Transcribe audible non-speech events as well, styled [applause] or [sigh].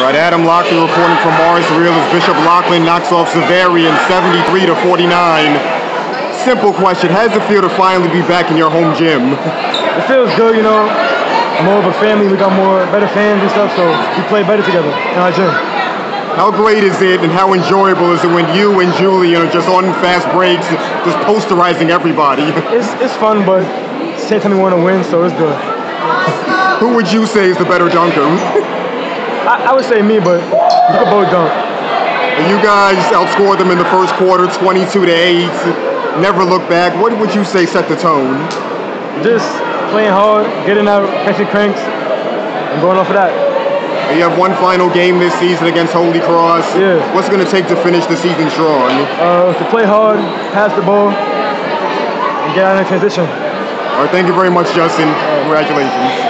All right, Adam Lockley reporting from Mars Reel as Bishop Loughlin knocks off Xaverian 73 to 49. Simple question: How does it feel to finally be back in your home gym? It feels good, you know. More of a family. We got more better fans and stuff, so we play better together in our gym. How great is it and how enjoyable is it when you and Julian are just on fast breaks, just posterizing everybody? [laughs] It's it's fun, but same time we want to win, so it's good. Who would you say is the better dunker? [laughs] I, I would say me, but we could both dunk. You guys outscored them in the first quarter, 22 to 8. Never look back. What would you say set the tone? Just playing hard, getting out, catching cranks, and going off of that. You have one final game this season against Holy Cross. Yeah. What's it going to take to finish the season strong? Uh, to play hard, pass the ball, and get out in transition. All right, thank you very much, Justin. Congratulations.